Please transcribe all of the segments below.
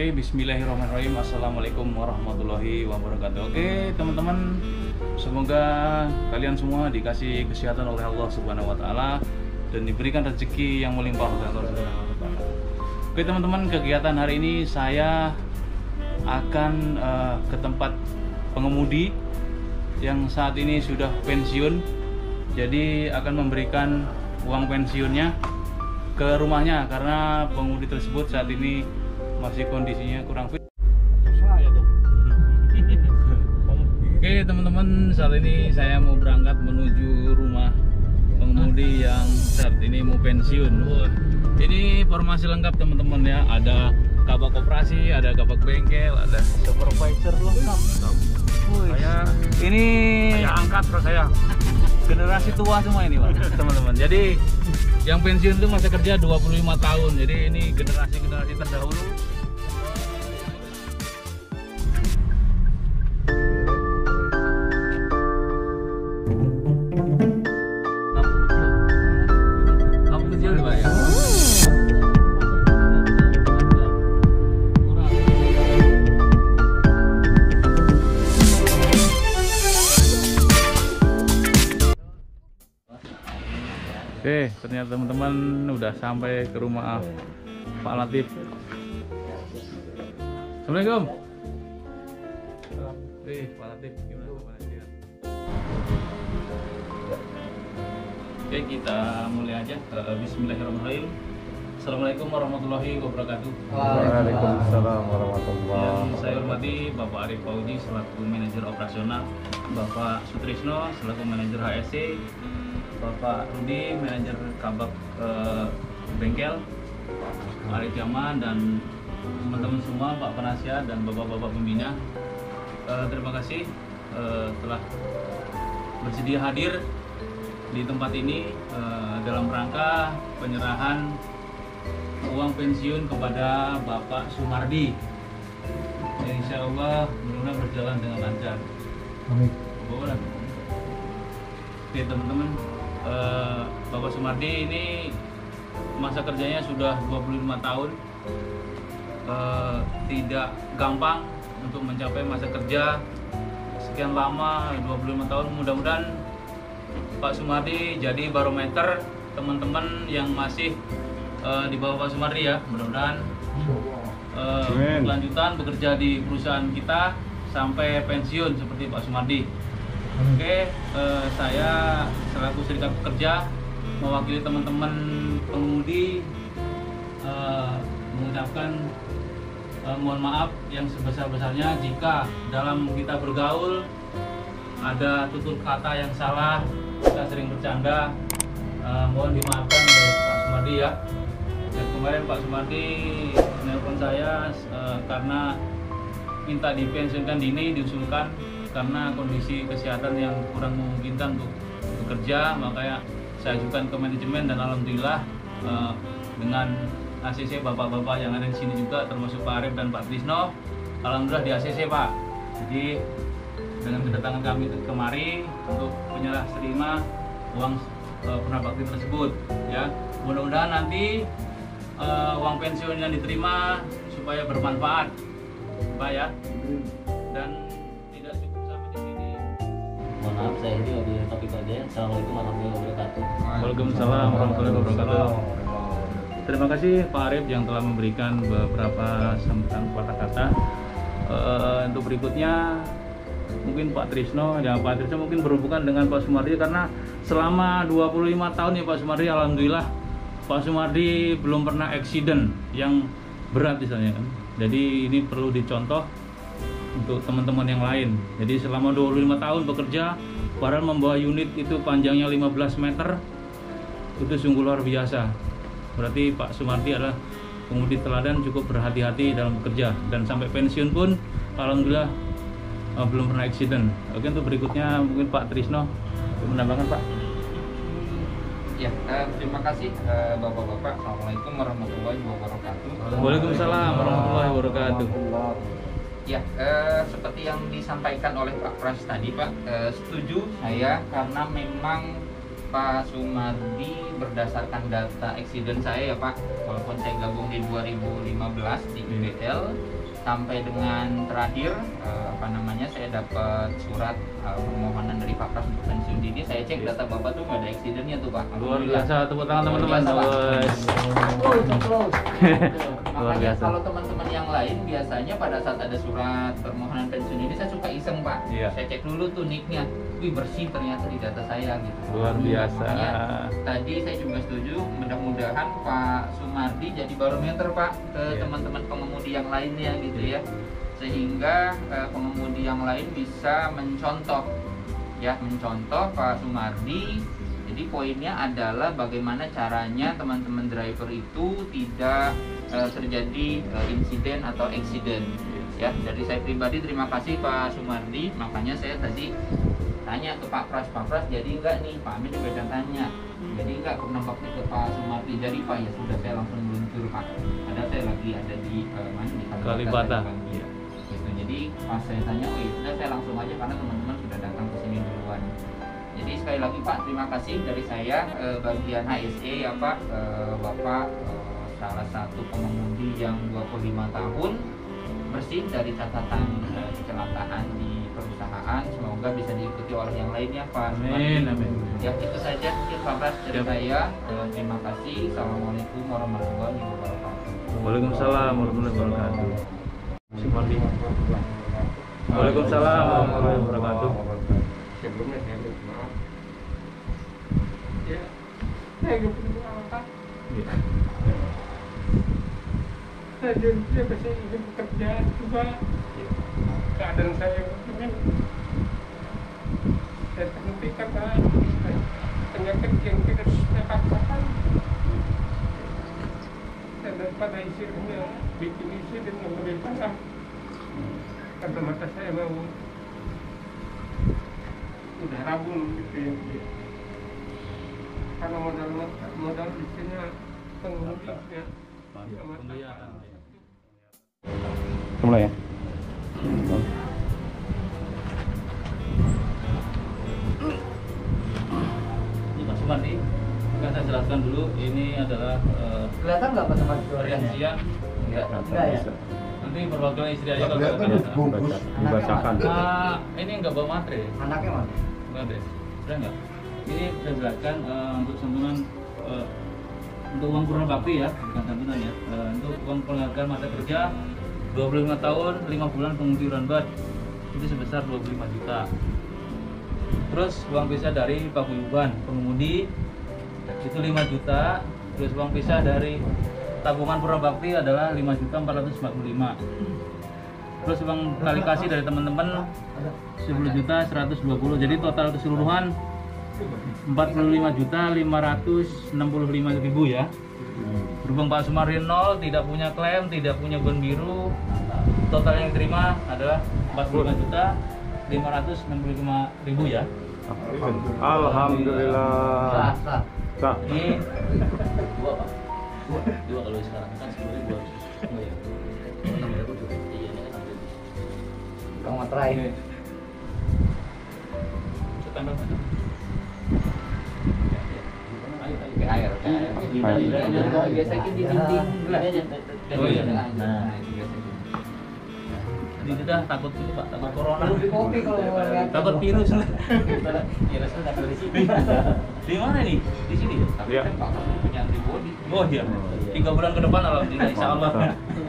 Oke, Bismillahirrahmanirrahim. Assalamualaikum warahmatullahi wabarakatuh. Oke, teman-teman, semoga kalian semua dikasih kesehatan oleh Allah Subhanahu Wa Taala dan diberikan rezeki yang melimpah oleh Allah Subhanahu Wa Taala. Oke, teman-teman, kegiatan hari ini saya akan eh, ke tempat pengemudi yang saat ini sudah pensiun. Jadi akan memberikan uang pensiunnya ke rumahnya karena pengemudi tersebut saat ini masih kondisinya kurang fit. dong Oke teman-teman saat ini saya mau berangkat menuju rumah pengemudi yang saat ini mau pensiun. Wah, ini informasi lengkap teman-teman ya. Ada kabak operasi, ada kabak bengkel, ada supervisor lengkap. Saya- ini saya angkat terus saya generasi tua semua ini pak teman-teman. Jadi yang pensiun itu masa kerja 25 tahun. Jadi ini generasi-generasi terdahulu. Ternyata teman-teman udah sampai ke rumah Pak Latif. Assalamualaikum. Wih, Pak Latif, gimana kabarnya? Oke, kita mulai aja. Eh, Bismillahirrahmanirrahim. Assalamualaikum warahmatullahi wabarakatuh. Waalaikumsalam warahmatullahi Yang saya hormati Bapak Arif Fauji selaku manajer operasional, Bapak Sutrisno selaku manajer HSC, Bapak Rudi manajer kabak eh, bengkel, Arif Jaman dan teman-teman semua, Pak Penasihat dan bapak-bapak pembina. Eh, terima kasih eh, telah bersedia hadir di tempat ini eh, dalam rangka penyerahan uang pensiun kepada Bapak Sumardi. Ya, insya Allah mudah-mudahan berjalan dengan lancar. Boleh. Oke teman-teman, eh, Bapak Sumardi ini masa kerjanya sudah 25 tahun. Eh, tidak gampang untuk mencapai masa kerja sekian lama 25 tahun. Mudah-mudahan Pak Sumardi jadi barometer teman-teman yang masih eh, di bawah Pak Sumardi ya. Mudah-mudahan kelanjutan bekerja di perusahaan kita sampai pensiun seperti Pak Sumardi. Oke, eh, saya selaku serikat pekerja mewakili teman-teman pengemudi eh, mengucapkan eh, mohon maaf yang sebesar-besarnya jika dalam kita bergaul ada tutur kata yang salah, kita sering bercanda, eh, mohon dimaafkan oleh Pak Sumardi ya. Dan kemarin Pak Sumardi menelpon saya eh, karena minta dipensiunkan dini diusulkan karena kondisi kesehatan yang kurang memungkinkan untuk bekerja makanya saya ajukan ke manajemen dan alhamdulillah eh, dengan ACC bapak-bapak yang ada di sini juga termasuk Pak Arif dan Pak Trisno alhamdulillah di ACC Pak. Jadi dengan kedatangan kami kemari untuk penyerah terima uang eh, pernah tersebut ya. Mudah-mudahan nanti eh, uang pensiun yang diterima supaya bermanfaat Pak ya Mohon maaf saya ini wabil topik aja. Assalamualaikum warahmatullahi wabarakatuh. Waalaikumsalam warahmatullahi wabarakatuh Terima kasih Pak Arif yang telah memberikan beberapa sambutan kata-kata Eh, Untuk berikutnya mungkin Pak Trisno ya Pak Trisno mungkin berhubungan dengan Pak Sumardi karena selama 25 tahun ya Pak Sumardi Alhamdulillah Pak Sumardi belum pernah accident yang berat misalnya kan jadi ini perlu dicontoh untuk teman-teman yang lain. Jadi selama 25 tahun bekerja padahal membawa unit itu panjangnya 15 meter itu sungguh luar biasa. Berarti Pak Sumardi adalah pengemudi teladan cukup berhati-hati dalam bekerja. Dan sampai pensiun pun alhamdulillah eh, belum pernah accident. Oke untuk berikutnya mungkin Pak Trisno menambahkan Pak. Ya, eh, terima kasih eh, Bapak-bapak. Assalamualaikum warahmatullahi wabarakatuh. Waalaikumsalam warahmatullahi wabarakatuh Ya, eh, seperti yang disampaikan oleh Pak Pras tadi, Pak, eh, setuju saya karena memang Pak Sumardi berdasarkan data eksiden saya ya Pak, walaupun saya gabung di 2015 di IBL sampai dengan terakhir eh, apa namanya saya dapat surat eh, permohonan dari Pak Pras untuk pensiun dini saya cek data Bapak tuh nggak ada eksidennya tuh Pak. Luar biasa tepuk tangan Luar teman-teman. biasa, Pak. Makanya kalau teman-teman yang lain biasanya pada saat ada surat permohonan pensiun ini saya suka iseng Pak. Iya. Saya cek dulu tuh nicknya, wih bersih ternyata di data saya gitu. Luar biasa. Makanya tadi saya juga setuju mudah-mudahan Pak Sumardi jadi barometer Pak ke Iya. teman-teman pengemudi yang lainnya gitu ya sehingga eh, pengemudi yang lain bisa mencontoh ya mencontoh Pak Sumardi jadi poinnya adalah bagaimana caranya teman-teman driver itu tidak eh, terjadi eh, insiden atau accident ya dari saya pribadi terima kasih Pak Sumardi. Makanya saya tadi tanya ke Pak Pras. Pak Pras jadi enggak nih? Pak Amin juga tanya. Jadi enggak pernah bakti ke Pak Sumardi? Jadi Pak ya sudah saya langsung meluncur Pak. Ada saya lagi ada di eh, mana? Di Kalibata. pagi. gitu. Jadi pas saya tanya oh ya sudah saya langsung aja karena teman-teman sudah datang ke sini duluan. Jadi sekali lagi Pak terima kasih dari saya eh, bagian HSE ya Pak Eh, Bapak eh, salah satu pengemudi yang 25 tahun bersih dari catatan eh, kecelakaan di perusahaan. Semoga bisa diikuti oleh yang lainnya Pak Amin, amin. ya itu saja Pras dari saya. Eh, terima kasih. Assalamualaikum warahmatullahi wabarakatuh. Waalaikumsalam warahmatullahi wabarakatuh. Waalaikumsalam warahmatullahi wabarakatuh. Sebelumnya saya minta maaf. Ya, saya Saya juga masih ingin bekerja juga. Keadaan saya ingin saya terhentikan kan penyakit yang tidak saya paksakan. Dan daripada istilahnya bikin isi dan lebih parah. Karena mata saya mau udah rabun gitu ya. Karena modal modal istrinya pengemudinya. Pembiayaan. Mulai ya. Ini Pak Sumardi, akan saya jelaskan dulu. Ini adalah eh, Kelihatan nggak Pak tempat rincian. Enggak. Enggak ya? Nanti perwakilan istri aja kalau nggak bungkus. Dibacakan. Ah, ini enggak bawa materai. Anaknya mana? Enggak deh. Sudah enggak? Ini saya jelaskan eh, untuk santunan eh, untuk uang kurang bakti ya, bukan santunan ya. Eh, untuk uang penghargaan masa kerja 25 tahun, 5 bulan pengukuran bat itu sebesar 25 juta. Terus uang pisah dari paguyuban pengemudi itu 5 juta. Terus uang pisah dari tabungan pura bakti adalah 5 juta 445. Terus uang kali kasih dari teman-teman 10 juta 120 jadi total keseluruhan 45 juta 565 ribu ya berhubung Pak Sumardi nol tidak punya klaim tidak punya bon biru total yang diterima adalah 45 juta 565 ribu ya Alhamdulillah. Sah, Kak, ini Dua Pak. Dua. Dua kalau sekarang kan sepuluh ribu harus. Oh tuh. Iya ini kan enam ribu. Kang materai. setempel mana? Ayo, di aja Oh, iya. nah itu kita takut ini Pak, takut corona. Kopi kalau. Takut virus. Ya Rasul tak dari sini. Di mana nih? Di sini ya? tapi kan pak punya antibody Oh iya. Tiga bulan ke depan alhamdulillah insya Allah.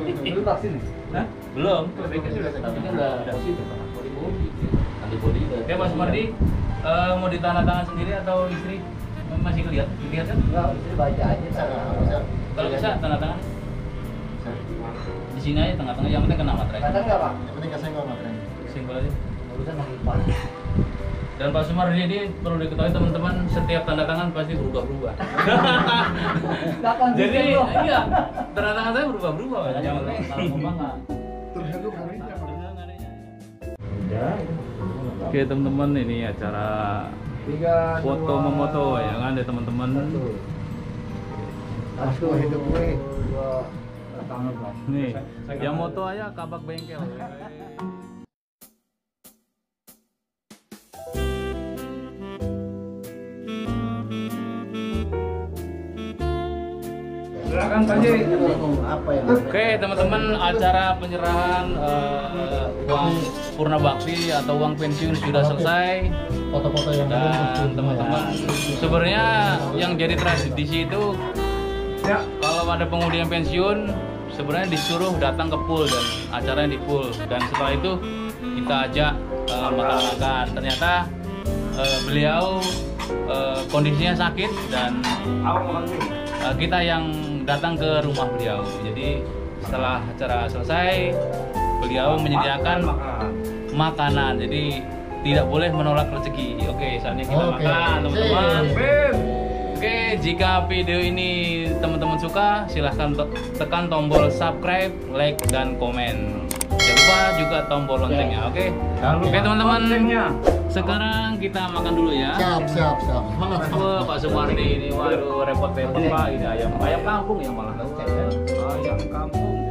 Dulu vaksin. Hah? Belum. tapi kan sudah Tapi kan Pak. Antibody. Antibody. Oke Mas Sumardi, eh, mau ditandatangan sendiri atau istri masih kelihatan? Lihat kan? Enggak, itu baca aja. Kalau bisa tanda tangan di sini aja tengah-tengah yang penting kena materai. Kelihatan nggak Pak? Yang penting kasih nggak materai. Simpel aja. Urusan lagi Pak. Dan Pak Sumardi ini perlu diketahui teman-teman setiap tanda tangan pasti berubah-berubah. Jadi iya, tanda tangan saya berubah-berubah. Yang penting Kalau ngomong nggak. Oke teman-teman ini acara Tiga, foto dua, memoto ya kan ya teman-teman. Satu. Hidup gue. Nih, yang moto aja kabak bengkel. Oke teman-teman acara penyerahan eh, uang purna bakti atau uang pensiun sudah selesai. Foto-foto yang dan teman-teman sebenarnya yang jadi tradisi itu ya. kalau ada pengudi yang pensiun sebenarnya disuruh datang ke pool dan acaranya di pool. Dan setelah itu kita ajak eh, makan-makan. Ternyata eh, beliau eh, kondisinya sakit dan eh, kita yang datang ke rumah beliau jadi setelah acara selesai beliau menyediakan Makan. makanan jadi tidak boleh menolak rezeki oke saatnya kita Oke. makan teman-teman. Oke, jika video ini teman-teman suka, silahkan te- tekan tombol subscribe, like, dan komen. Lupa juga tombol loncengnya, oke? Oke teman-teman, Loncengnya. sekarang kita makan dulu ya. siap siap siap semangat Wah, Pak Sumardi ini, waduh repot-repot Pak, ini ayam ayam kampung ya malah. Ayam kampung.